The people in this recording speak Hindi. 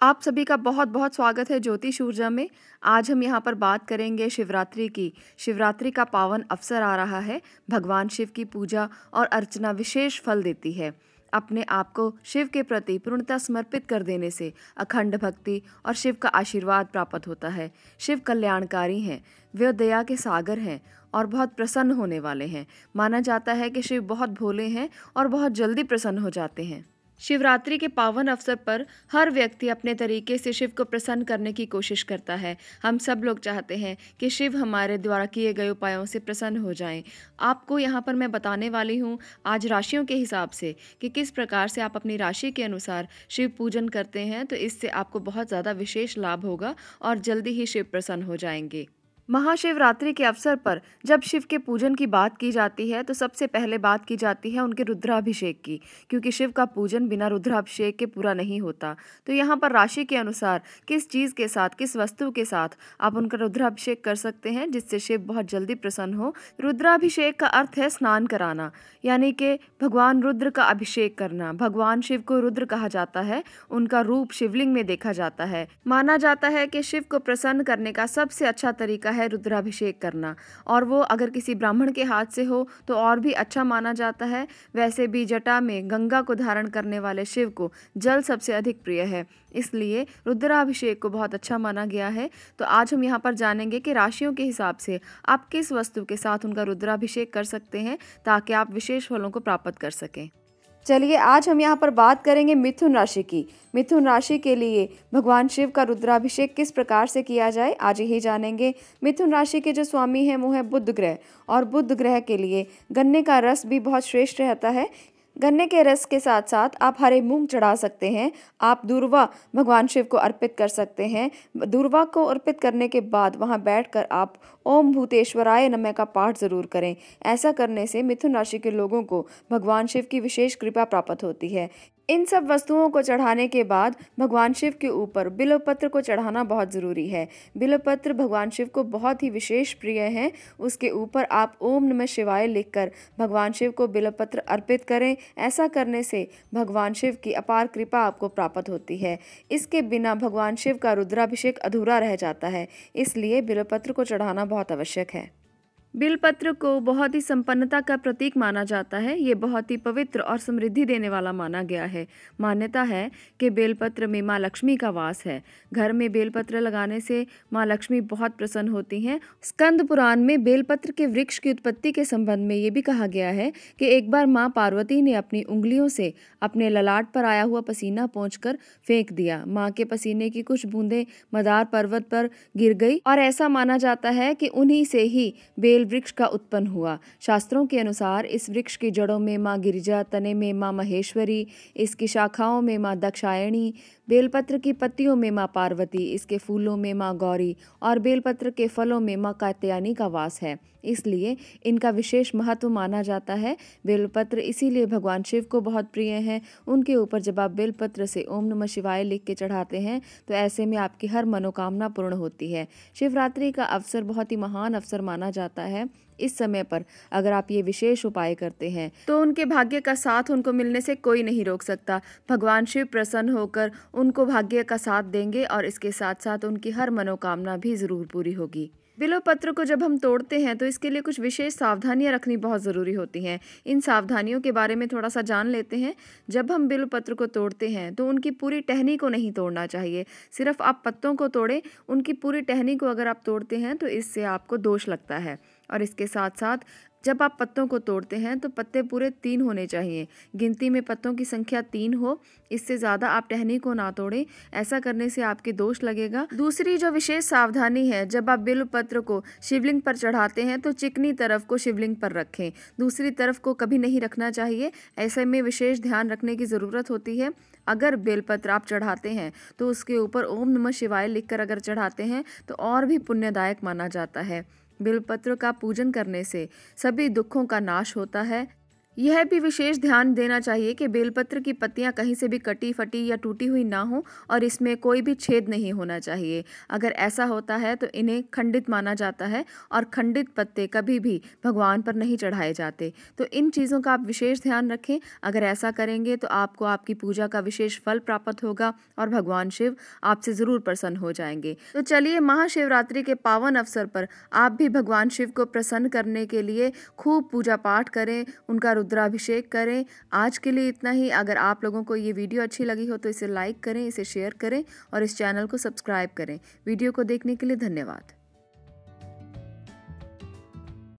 आप सभी का बहुत बहुत स्वागत है ज्योतिष ऊर्जा में। आज हम यहाँ पर बात करेंगे शिवरात्रि की। शिवरात्रि का पावन अवसर आ रहा है। भगवान शिव की पूजा और अर्चना विशेष फल देती है। अपने आप को शिव के प्रति पूर्णता समर्पित कर देने से अखंड भक्ति और शिव का आशीर्वाद प्राप्त होता है। शिव कल्याणकारी हैं, वे दया के सागर हैं और बहुत प्रसन्न होने वाले हैं। माना जाता है कि शिव बहुत भोले हैं और बहुत जल्दी प्रसन्न हो जाते हैं। शिवरात्रि के पावन अवसर पर हर व्यक्ति अपने तरीके से शिव को प्रसन्न करने की कोशिश करता है हम सब लोग चाहते हैं कि शिव हमारे द्वारा किए गए उपायों से प्रसन्न हो जाएँ। आपको यहाँ पर मैं बताने वाली हूँ आज राशियों के हिसाब से कि किस प्रकार से आप अपनी राशि के अनुसार शिव पूजन करते हैं तो इससे आपको बहुत ज़्यादा विशेष लाभ होगा और जल्दी ही शिव प्रसन्न हो जाएँगे महाशिवरात्रि के अवसर पर जब शिव के पूजन की बात की जाती है तो सबसे पहले बात की जाती है उनके रुद्राभिषेक की, क्योंकि शिव का पूजन बिना रुद्राभिषेक के पूरा नहीं होता। तो यहाँ पर राशि के अनुसार किस चीज़ के साथ, किस वस्तु के साथ आप उनका रुद्राभिषेक कर सकते हैं, जिससे शिव बहुत जल्दी प्रसन्न हो? रुद्राभिषेक का अर्थ है स्नान कराना, यानी कि भगवान रुद्र का अभिषेक करना। भगवान शिव को रुद्र कहा जाता है, उनका रूप शिवलिंग में देखा जाता है। माना जाता है कि शिव को प्रसन्न करने का सबसे अच्छा तरीका है रुद्राभिषेक करना। और वो अगर किसी ब्राह्मण के हाथ से हो तो और भी अच्छा माना जाता है। वैसे भी जटा में गंगा को धारण करने वाले शिव को जल सबसे अधिक प्रिय है। इसलिए रुद्राभिषेक को बहुत अच्छा माना गया है। तो आज हम यहाँ पर जानेंगे कि राशियों के हिसाब से आप किस वस्तु के साथ उनका रुद्राभिषेक कर सकते हैं, ताकि आप विशेष फलों को प्राप्त कर सकें। चलिए, आज हम यहाँ पर बात करेंगे मिथुन राशि की। मिथुन राशि के लिए भगवान शिव का रुद्राभिषेक किस प्रकार से किया जाए, आज यही जानेंगे। मिथुन राशि के जो स्वामी हैं, वो है बुद्ध ग्रह। और बुद्ध ग्रह के लिए गन्ने का रस भी बहुत श्रेष्ठ रहता है। गन्ने के रस के साथ साथ आप हरे मूंग चढ़ा सकते हैं। आप दूरवा भगवान शिव को अर्पित कर सकते हैं। दूरवा को अर्पित करने के बाद वहाँ बैठकर आप ओम भूतेश्वराय नमः का पाठ ज़रूर करें। ऐसा करने से मिथुन राशि के लोगों को भगवान शिव की विशेष कृपा प्राप्त होती है। इन सब वस्तुओं को चढ़ाने के बाद भगवान शिव के ऊपर बिलोपत्र को चढ़ाना बहुत ज़रूरी है। बिलोपत्र भगवान शिव को बहुत ही विशेष प्रिय है। उसके ऊपर आप ओम नमः शिवाय लिखकर भगवान शिव को बिलोपत्र अर्पित करें। ऐसा करने से भगवान शिव की अपार कृपा आपको प्राप्त होती है। इसके बिना भगवान शिव का रुद्राभिषेक अधूरा रह जाता है। इसलिए बिलोपत्र को चढ़ाना बहुत आवश्यक है। बिलपत्र को बहुत ही संपन्नता का प्रतीक माना जाता है। ये बहुत ही पवित्र और समृद्धि देने वाला माना गया है। मान्यता है कि बेलपत्र में माँ लक्ष्मी का वास है। घर में बेलपत्र लगाने से माँ लक्ष्मी बहुत प्रसन्न होती हैं। स्कंद पुराण में बेलपत्र के वृक्ष की उत्पत्ति के संबंध में ये भी कहा गया है कि एक बार माँ पार्वती ने अपनी उंगलियों से अपने ललाट पर आया हुआ पसीना पहुँच फेंक दिया। माँ के पसीने की कुछ बूंदें मदार पर्वत पर गिर गई और ऐसा माना जाता है कि उन्हीं से ही बेल वृक्ष का उत्पन्न हुआ। शास्त्रों के अनुसार इस वृक्ष की जड़ों में माँ गिरिजा, तने में माँ महेश्वरी, इसकी शाखाओं में माँ दक्षायणी बेलपत्र की पत्तियों में माँ पार्वती, इसके फूलों में माँ गौरी और बेलपत्र के फलों में माँ कात्यायनी का वास है। इसलिए इनका विशेष महत्व माना जाता है। बेलपत्र इसीलिए भगवान शिव को बहुत प्रिय हैं। उनके ऊपर जब आप बेलपत्र से ओम नमः शिवाय लिख के चढ़ाते हैं तो ऐसे में आपकी हर मनोकामना पूर्ण होती है। शिवरात्रि का अवसर बहुत ही महान अवसर माना जाता है। इस समय पर अगर आप ये विशेष उपाय करते हैं तो उनके भाग्य का साथ उनको मिलने से कोई नहीं रोक सकता। भगवान शिव प्रसन्न होकर उनको भाग्य का साथ देंगे और इसके साथ साथ उनकी हर मनोकामना भी ज़रूर पूरी होगी। बिलो पत्र को जब हम तोड़ते हैं तो इसके लिए कुछ विशेष सावधानियाँ रखनी बहुत ज़रूरी होती हैं। इन सावधानियों के बारे में थोड़ा सा जान लेते हैं। जब हम बिलो पत्र को तोड़ते हैं तो उनकी पूरी टहनी को नहीं तोड़ना चाहिए। सिर्फ़ आप पत्तों को तोड़ें, उनकी पूरी टहनी को अगर आप तोड़ते हैं तो इससे आपको दोष लगता है। और इसके साथ साथ जब आप पत्तों को तोड़ते हैं तो पत्ते पूरे तीन होने चाहिए। गिनती में पत्तों की संख्या तीन हो, इससे ज़्यादा आप टहनी को ना तोड़ें, ऐसा करने से आपके दोष लगेगा। दूसरी जो विशेष सावधानी है, जब आप बिल पत्र को शिवलिंग पर चढ़ाते हैं तो चिकनी तरफ़ को शिवलिंग पर रखें। दूसरी तरफ़ को कभी नहीं रखना चाहिए, ऐसे में विशेष ध्यान रखने की ज़रूरत होती है। अगर बेलपत्र आप चढ़ाते हैं तो उसके ऊपर ओम नमः शिवाय लिखकर अगर चढ़ाते हैं तो और भी पुण्यदायक माना जाता है। बिलपत्र का पूजन करने से सभी दुखों का नाश होता है यह भी विशेष ध्यान देना चाहिए कि बेलपत्र की पत्तियाँ कहीं से भी कटी, फटी या टूटी हुई ना हो और इसमें कोई भी छेद नहीं होना चाहिए। अगर ऐसा होता है तो इन्हें खंडित माना जाता है और खंडित पत्ते कभी भी भगवान पर नहीं चढ़ाए जाते। तो इन चीज़ों का आप विशेष ध्यान रखें। अगर ऐसा करेंगे तो आपको आपकी पूजा का विशेष फल प्राप्त होगा और भगवान शिव आपसे ज़रूर प्रसन्न हो जाएँगे। तो चलिए महाशिवरात्रि के पावन अवसर पर आप भी भगवान शिव को प्रसन्न करने के लिए खूब पूजा पाठ करें, उनका रुद्राभिषेक करें। आज के लिए इतना ही। अगर आप लोगों को ये वीडियो अच्छी लगी हो तो इसे लाइक करें, इसे शेयर करें और इस चैनल को सब्सक्राइब करें। वीडियो को देखने के लिए धन्यवाद।